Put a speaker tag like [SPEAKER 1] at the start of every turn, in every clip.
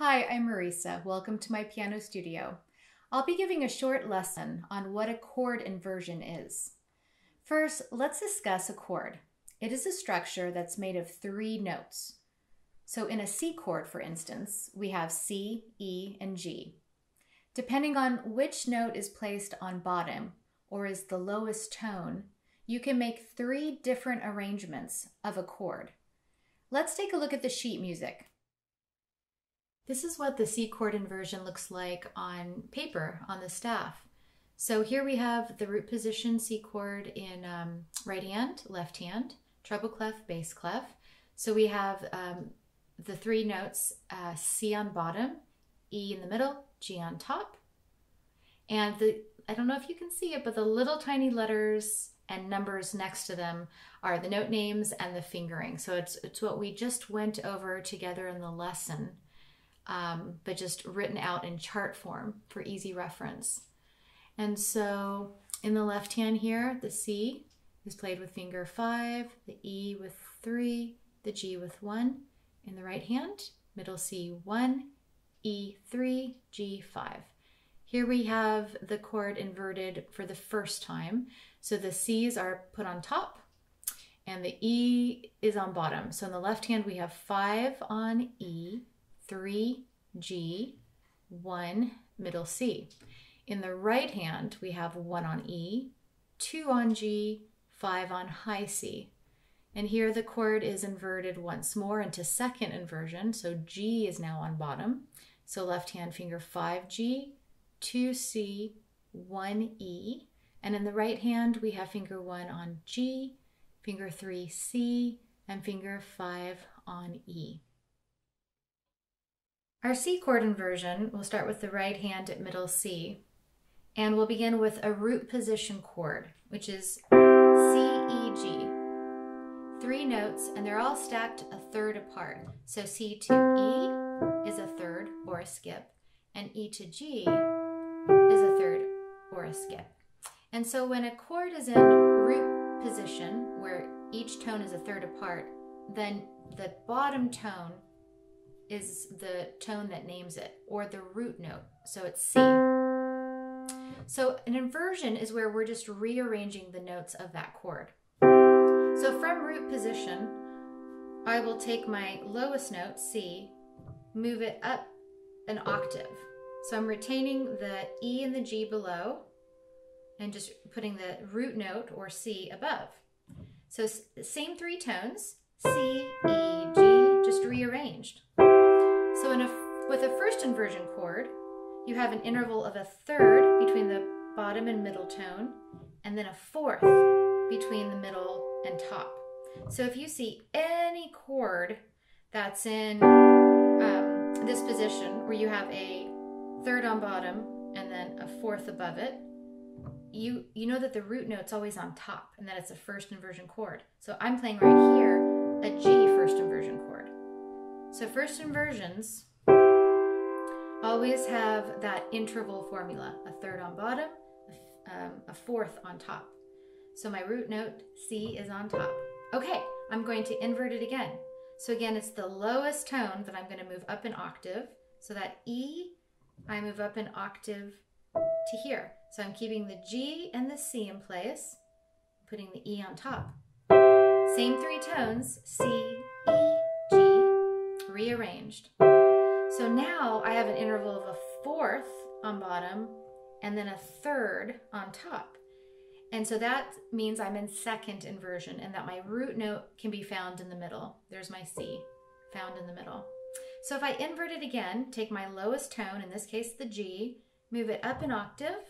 [SPEAKER 1] Hi, I'm Marisa. Welcome to my piano studio. I'll be giving a short lesson on what a chord inversion is. First, let's discuss a chord. It is a structure that's made of three notes. So in a C chord, for instance, we have C, E, and G. Depending on which note is placed on bottom or is the lowest tone, you can make three different arrangements of a chord. Let's take a look at the sheet music. This is what the C chord inversion looks like on paper on the staff. So here we have the root position C chord in um, right hand, left hand, treble clef, bass clef. So we have um, the three notes uh, C on bottom, E in the middle, G on top. And the I don't know if you can see it, but the little tiny letters and numbers next to them are the note names and the fingering. So it's it's what we just went over together in the lesson um, but just written out in chart form for easy reference. And so in the left hand here, the C is played with finger five, the E with three, the G with one. In the right hand, middle C one, E three, G five. Here we have the chord inverted for the first time. So the C's are put on top and the E is on bottom. So in the left hand, we have five on E, 3 G, 1 middle C. In the right hand, we have 1 on E, 2 on G, 5 on high C. And here the chord is inverted once more into second inversion. So G is now on bottom. So left hand finger 5G, 2C, 1E. And in the right hand, we have finger 1 on G, finger 3 C, and finger 5 on E. Our C chord inversion, we'll start with the right hand at middle C, and we'll begin with a root position chord, which is C, E, G. Three notes, and they're all stacked a third apart. So C to E is a third or a skip, and E to G is a third or a skip. And so when a chord is in root position, where each tone is a third apart, then the bottom tone is the tone that names it, or the root note. So it's C. So an inversion is where we're just rearranging the notes of that chord. So from root position, I will take my lowest note, C, move it up an octave. So I'm retaining the E and the G below and just putting the root note or C above. So same three tones, C, E, G, just rearranged. So in a, with a first inversion chord, you have an interval of a third between the bottom and middle tone, and then a fourth between the middle and top. So if you see any chord that's in um, this position where you have a third on bottom and then a fourth above it, you you know that the root note's always on top and that it's a first inversion chord. So I'm playing right here a G first inversion chord. So first inversions always have that interval formula, a third on bottom, um, a fourth on top. So my root note C is on top. Okay, I'm going to invert it again. So again, it's the lowest tone that I'm going to move up an octave. So that E, I move up an octave to here. So I'm keeping the G and the C in place, putting the E on top. Same three tones, C, rearranged. So now I have an interval of a fourth on bottom and then a third on top. And so that means I'm in second inversion and that my root note can be found in the middle. There's my C, found in the middle. So if I invert it again, take my lowest tone, in this case the G, move it up an octave,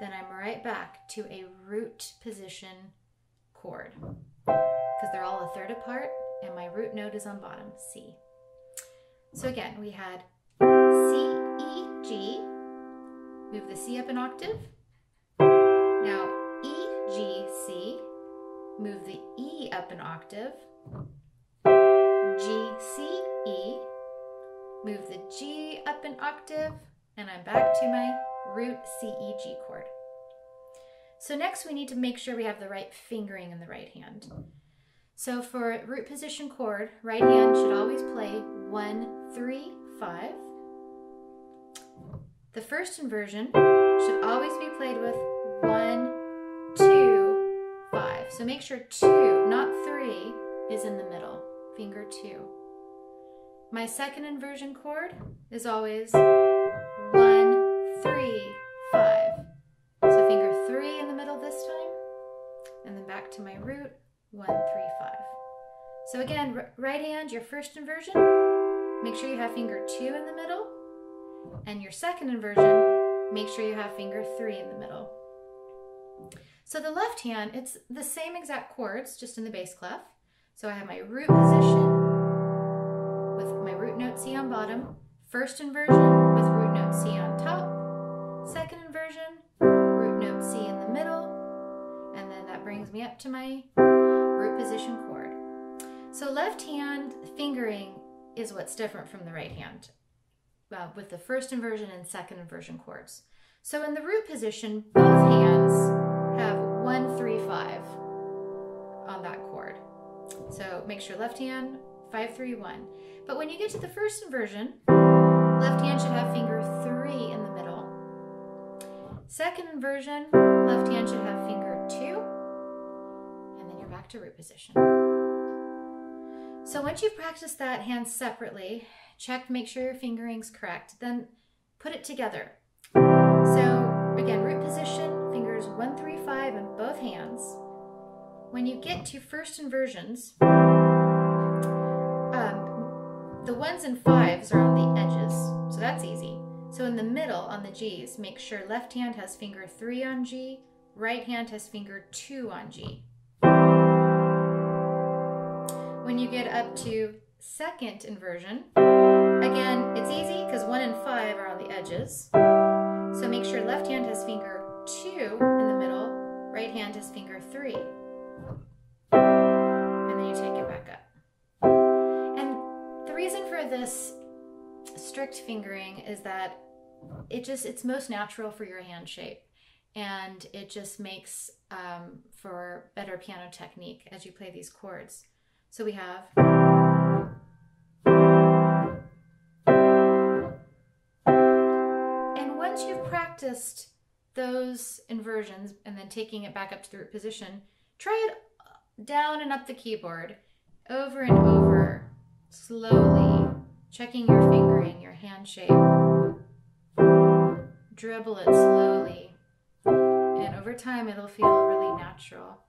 [SPEAKER 1] then I'm right back to a root position chord because they're all a third apart and my root note is on bottom, C. So again, we had C, E, G, move the C up an octave. Now E, G, C, move the E up an octave. G, C, E, move the G up an octave, and I'm back to my root C, E, G chord. So next we need to make sure we have the right fingering in the right hand. So for root position chord, right hand should always play one, three, five. The first inversion should always be played with one, two, five. So make sure two, not three, is in the middle, finger two. My second inversion chord is always one, three, five. So finger three in the middle this time, and then back to my root, one, three, five. So again, right hand, your first inversion, make sure you have finger two in the middle, and your second inversion, make sure you have finger three in the middle. So the left hand, it's the same exact chords, just in the bass clef. So I have my root position with my root note C on bottom, first inversion with root note C on top, second inversion, root note C in the middle, and then that brings me up to my root position chord. So left hand fingering is what's different from the right hand uh, with the first inversion and second inversion chords. So in the root position, both hands have one, three, five on that chord. So make sure left hand, five, three, one. But when you get to the first inversion, left hand should have finger three in the middle. Second inversion, left hand should have to root position. So once you've practiced that hand separately, check, make sure your fingering's correct, then put it together. So again, root position, fingers one, three, five in both hands. When you get to first inversions, um, the ones and fives are on the edges, so that's easy. So in the middle on the G's, make sure left hand has finger three on G, right hand has finger two on G. When you get up to second inversion, again, it's easy because one and five are on the edges. So make sure left hand has finger two in the middle, right hand has finger three. And then you take it back up. And the reason for this strict fingering is that it just, it's most natural for your hand shape. And it just makes um, for better piano technique as you play these chords. So we have and once you've practiced those inversions and then taking it back up to the root position, try it down and up the keyboard over and over slowly, checking your fingering, your hand shape. Dribble it slowly. And over time, it'll feel really natural.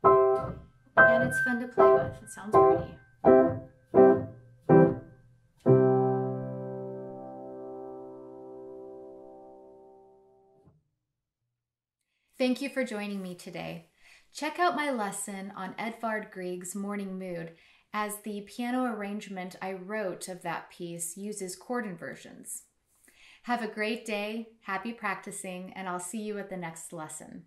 [SPEAKER 1] And it's fun to play with. It sounds pretty. Thank you for joining me today. Check out my lesson on Edvard Grieg's Morning Mood as the piano arrangement I wrote of that piece uses chord inversions. Have a great day, happy practicing, and I'll see you at the next lesson.